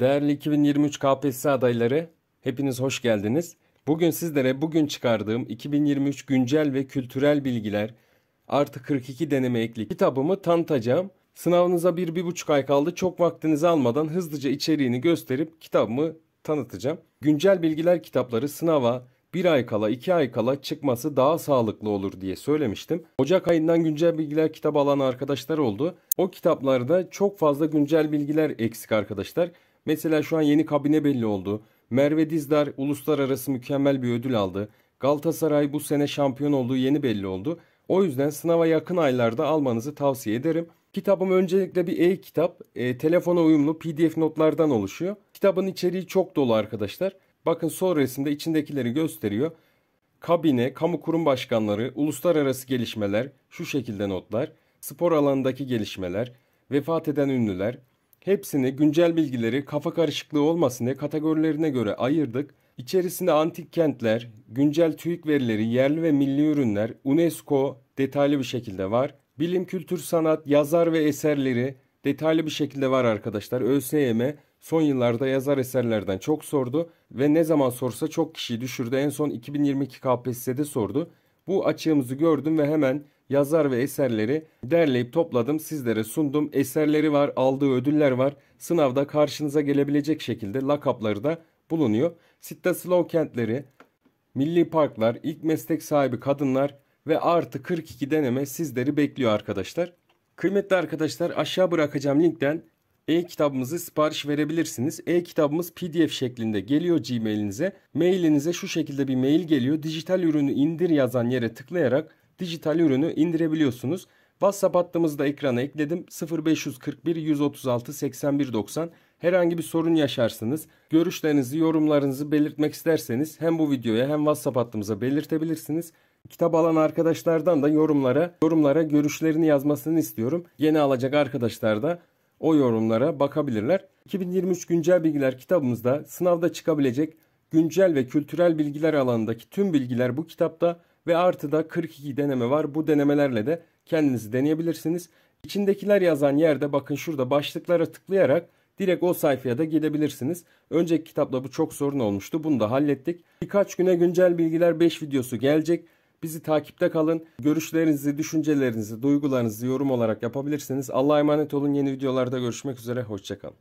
Değerli 2023 KPSS adayları, hepiniz hoş geldiniz. Bugün sizlere bugün çıkardığım 2023 güncel ve kültürel bilgiler artı 42 deneme ekli kitabımı tanıtacağım. Sınavınıza bir, bir buçuk ay kaldı. Çok vaktinizi almadan hızlıca içeriğini gösterip kitabımı tanıtacağım. Güncel bilgiler kitapları sınava bir ay kala, iki ay kala çıkması daha sağlıklı olur diye söylemiştim. Ocak ayından güncel bilgiler kitabı alan arkadaşlar oldu. O kitaplarda çok fazla güncel bilgiler eksik arkadaşlar. Mesela şu an yeni kabine belli oldu. Merve Dizdar uluslararası mükemmel bir ödül aldı. Galatasaray bu sene şampiyon olduğu yeni belli oldu. O yüzden sınava yakın aylarda almanızı tavsiye ederim. Kitabım öncelikle bir e-kitap, e, telefona uyumlu pdf notlardan oluşuyor. Kitabın içeriği çok dolu arkadaşlar. Bakın sol resimde içindekileri gösteriyor. Kabine, kamu kurum başkanları, uluslararası gelişmeler, şu şekilde notlar, spor alanındaki gelişmeler, vefat eden ünlüler, hepsini güncel bilgileri kafa karışıklığı olmasın diye kategorilerine göre ayırdık. İçerisinde antik kentler, güncel TÜİK verileri, yerli ve milli ürünler, UNESCO detaylı bir şekilde var. Bilim, kültür, sanat, yazar ve eserleri detaylı bir şekilde var arkadaşlar. ÖSYM son yıllarda yazar eserlerden çok sordu ve ne zaman sorsa çok kişiyi düşürdü. En son 2022 KPSS'de sordu. Bu açığımızı gördüm ve hemen yazar ve eserleri derleyip topladım sizlere sundum. Eserleri var, aldığı ödüller var. Sınavda karşınıza gelebilecek şekilde lakapları da bulunuyor. Sitta Slow kentleri, milli parklar, ilk meslek sahibi kadınlar ve artı 42 deneme sizleri bekliyor arkadaşlar. Kıymetli arkadaşlar aşağı bırakacağım linkten e-kitabımızı sipariş verebilirsiniz. E-kitabımız PDF şeklinde geliyor Gmail'inize. Mailinize şu şekilde bir mail geliyor. Dijital ürünü indir yazan yere tıklayarak dijital ürünü indirebiliyorsunuz. WhatsApp hattımızı da ekrana ekledim. 0541 136 81 90. Herhangi bir sorun yaşarsınız. Görüşlerinizi, yorumlarınızı belirtmek isterseniz hem bu videoya hem WhatsApp hattımıza belirtebilirsiniz. Kitap alan arkadaşlardan da yorumlara yorumlara görüşlerini yazmasını istiyorum. Yeni alacak arkadaşlar da o yorumlara bakabilirler. 2023 güncel bilgiler kitabımızda sınavda çıkabilecek güncel ve kültürel bilgiler alanındaki tüm bilgiler bu kitapta ve artıda 42 deneme var. Bu denemelerle de kendinizi deneyebilirsiniz. İçindekiler yazan yerde bakın şurada başlıklara tıklayarak direkt o sayfaya da gidebilirsiniz. Önceki kitapta bu çok sorun olmuştu. Bunu da hallettik. Birkaç güne güncel bilgiler 5 videosu gelecek. Bizi takipte kalın. Görüşlerinizi, düşüncelerinizi, duygularınızı yorum olarak yapabilirsiniz. Allah'a emanet olun. Yeni videolarda görüşmek üzere. Hoşçakalın.